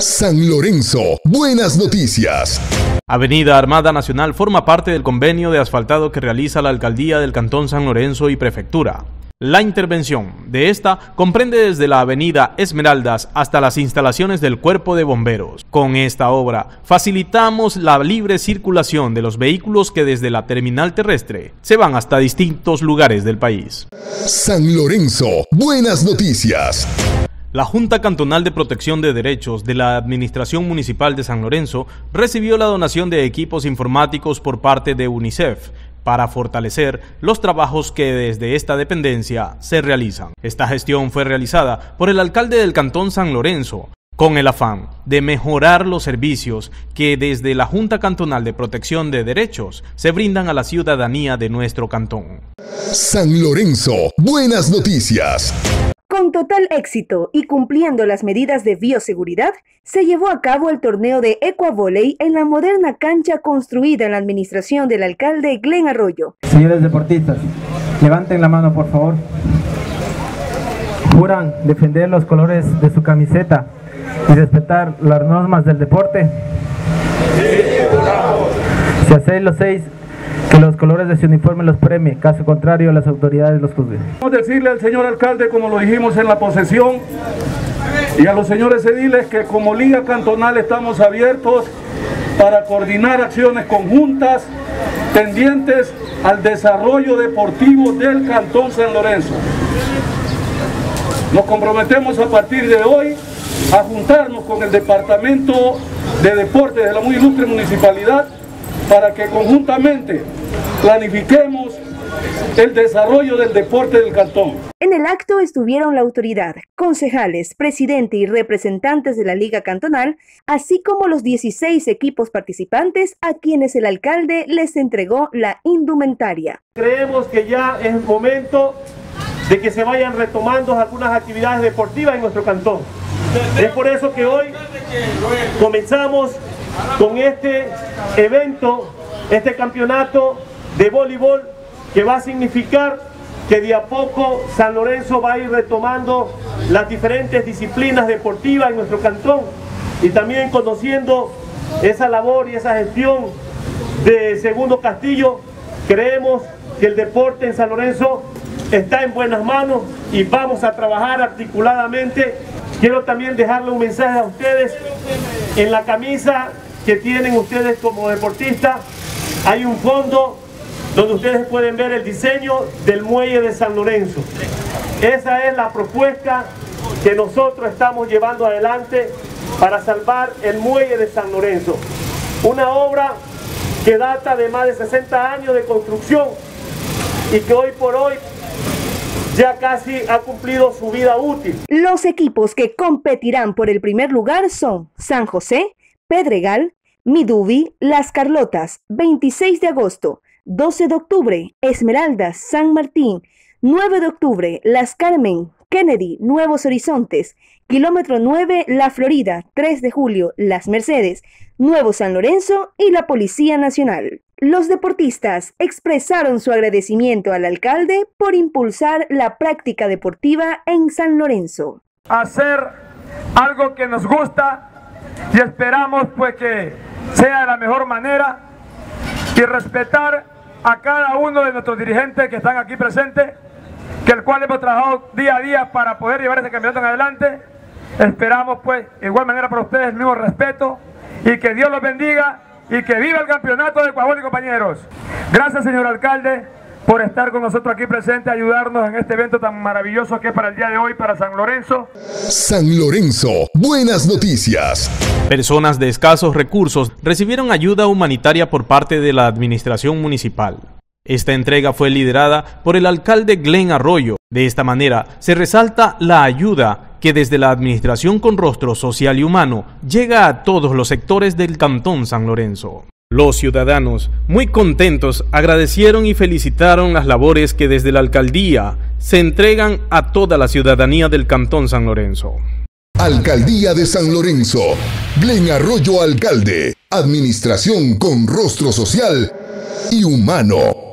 San Lorenzo, buenas noticias. Avenida Armada Nacional forma parte del convenio de asfaltado que realiza la Alcaldía del Cantón San Lorenzo y Prefectura. La intervención de esta comprende desde la avenida Esmeraldas hasta las instalaciones del Cuerpo de Bomberos. Con esta obra facilitamos la libre circulación de los vehículos que desde la terminal terrestre se van hasta distintos lugares del país. San Lorenzo, buenas noticias. La Junta Cantonal de Protección de Derechos de la Administración Municipal de San Lorenzo recibió la donación de equipos informáticos por parte de UNICEF para fortalecer los trabajos que desde esta dependencia se realizan. Esta gestión fue realizada por el alcalde del Cantón San Lorenzo, con el afán de mejorar los servicios que desde la Junta Cantonal de Protección de Derechos se brindan a la ciudadanía de nuestro cantón. San Lorenzo, buenas noticias. Con total éxito y cumpliendo las medidas de bioseguridad, se llevó a cabo el torneo de Equavolley en la moderna cancha construida en la administración del alcalde Glenn Arroyo. Señores deportistas, levanten la mano por favor. ¿Juran defender los colores de su camiseta y respetar las normas del deporte? Si hacéis los seis que los colores de su uniforme los premie, caso contrario las autoridades los juzguen. Vamos a decirle al señor alcalde, como lo dijimos en la posesión, y a los señores ediles que como Liga Cantonal estamos abiertos para coordinar acciones conjuntas tendientes al desarrollo deportivo del Cantón San Lorenzo. Nos comprometemos a partir de hoy a juntarnos con el Departamento de Deportes de la muy ilustre municipalidad para que conjuntamente planifiquemos el desarrollo del deporte del cantón. En el acto estuvieron la autoridad, concejales, presidente y representantes de la Liga Cantonal, así como los 16 equipos participantes a quienes el alcalde les entregó la indumentaria. Creemos que ya es momento de que se vayan retomando algunas actividades deportivas en nuestro cantón. Es por eso que hoy comenzamos con este evento, este campeonato de voleibol que va a significar que de a poco San Lorenzo va a ir retomando las diferentes disciplinas deportivas en nuestro cantón y también conociendo esa labor y esa gestión de Segundo Castillo, creemos que el deporte en San Lorenzo está en buenas manos y vamos a trabajar articuladamente. Quiero también dejarle un mensaje a ustedes en la camisa que tienen ustedes como deportistas. Hay un fondo donde ustedes pueden ver el diseño del muelle de San Lorenzo. Esa es la propuesta que nosotros estamos llevando adelante para salvar el muelle de San Lorenzo. Una obra que data de más de 60 años de construcción y que hoy por hoy ya casi ha cumplido su vida útil. Los equipos que competirán por el primer lugar son San José, Pedregal, Midubi, Las Carlotas, 26 de agosto, 12 de octubre, Esmeraldas, San Martín, 9 de octubre, Las Carmen, Kennedy, Nuevos Horizontes, kilómetro 9, La Florida, 3 de julio, Las Mercedes, Nuevo San Lorenzo y la Policía Nacional. Los deportistas expresaron su agradecimiento al alcalde por impulsar la práctica deportiva en San Lorenzo. Hacer algo que nos gusta y esperamos pues que sea de la mejor manera y respetar a cada uno de nuestros dirigentes que están aquí presentes, que el cual hemos trabajado día a día para poder llevar este campeonato en adelante. Esperamos pues de igual manera para ustedes el mismo respeto y que Dios los bendiga y que viva el campeonato de Ecuador y compañeros. Gracias señor alcalde por estar con nosotros aquí presente, ayudarnos en este evento tan maravilloso que es para el día de hoy para San Lorenzo. San Lorenzo, buenas noticias. Personas de escasos recursos recibieron ayuda humanitaria por parte de la administración municipal. Esta entrega fue liderada por el alcalde Glenn Arroyo. De esta manera se resalta la ayuda que desde la administración con rostro social y humano llega a todos los sectores del Cantón San Lorenzo. Los ciudadanos, muy contentos, agradecieron y felicitaron las labores que desde la alcaldía se entregan a toda la ciudadanía del Cantón San Lorenzo. Alcaldía de San Lorenzo, Glen Arroyo Alcalde, Administración con rostro social y humano.